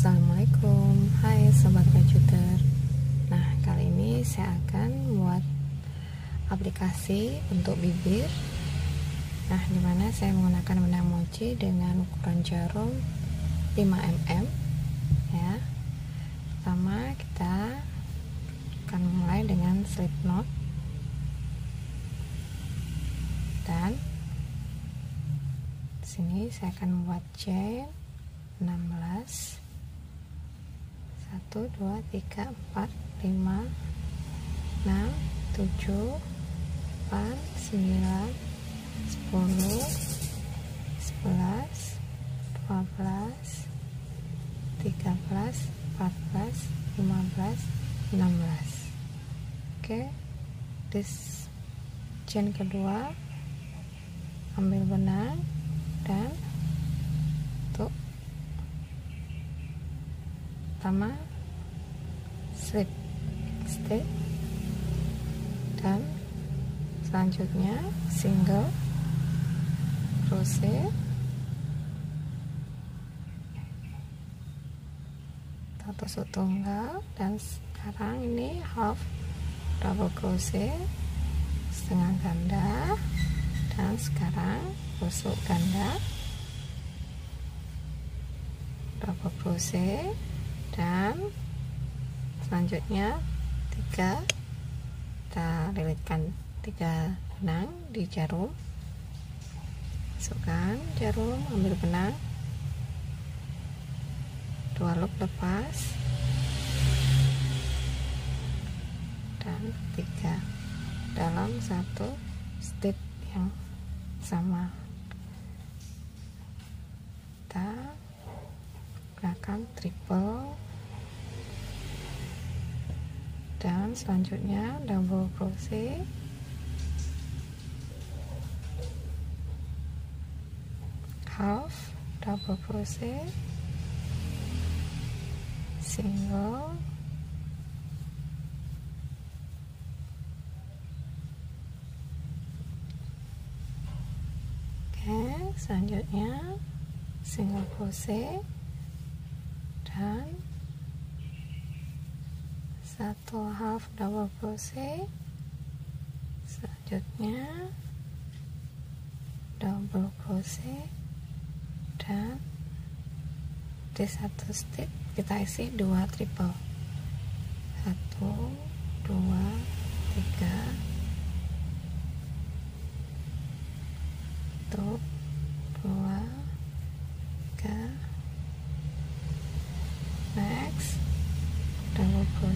Assalamualaikum. Hai Sobat Computer Nah kali ini saya akan membuat aplikasi untuk bibir. Nah di mana saya menggunakan benang mochi dengan ukuran jarum 5mm ya. Pertama kita akan mulai dengan slip knot. Dan sini saya akan membuat chain 16 1 2 3 4 5 6 7 8 9 10 11 12 13 14 15 16 oke okay. chain kedua ambil benang dan untuk pertama slip stitch dan selanjutnya single. Crochet. Atau tusuk tunggal. Dan sekarang ini half double crochet. Setengah ganda. Dan sekarang tusuk ganda. Double crochet. Dan selanjutnya tiga. Kita lilitkan tiga benang di jarum. Masukkan jarum ambil benang. Dua loop lepas. Dan tiga. Dalam satu stitch yang sama. Kita gunakan triple dan selanjutnya double crochet half double crochet single. Oke selanjutnya single crochet dan satu half double crochet. Selanjutnya double crochet. Dan di satu stitch kita isi dua triple. Satu dua tiga. Satu dua tiga next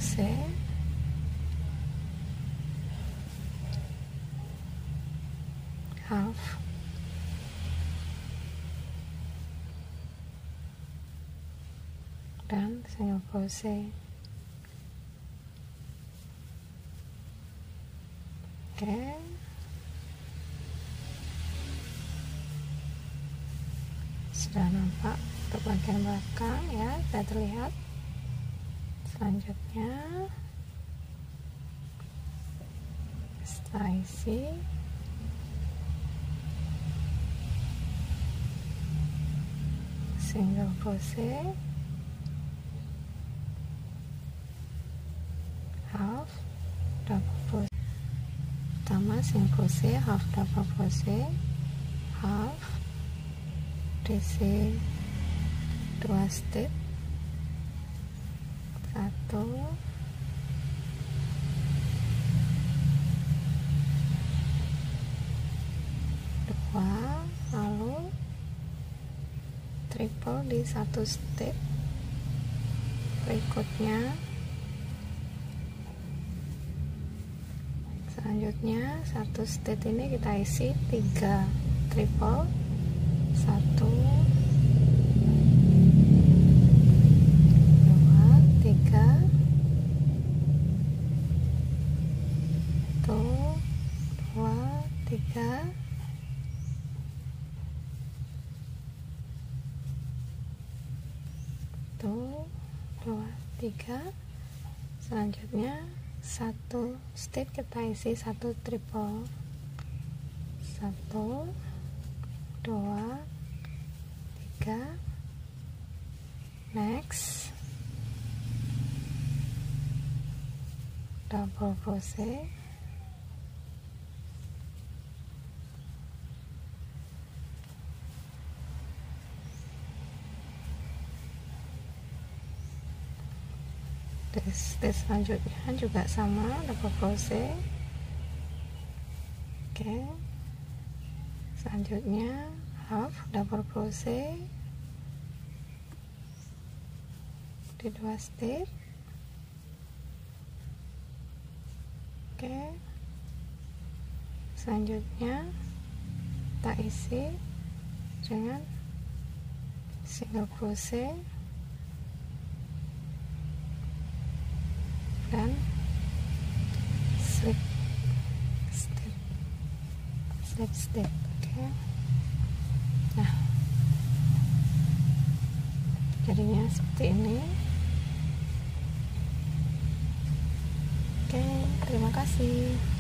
crochet half dan single crochet oke sudah nampak untuk bagian belakang ya sudah terlihat selanjutnya. Setelah single crochet half double crochet pertama single crochet half double crochet half diisi dua stitch satu. Dua lalu triple di satu stitch berikutnya. Selanjutnya satu stitch ini kita isi tiga triple. Satu dua tiga satu dua tiga. Satu dua tiga. Selanjutnya satu stitch kita isi satu triple. Satu dua tiga. Next. Double crochet tes tes selanjutnya juga sama double crochet oke. Selanjutnya half double crochet di dua stitch oke. Selanjutnya kita isi dengan single crochet dan slip step slip step oke. Okay. nah. Jadinya seperti ini. Oke okay, terima kasih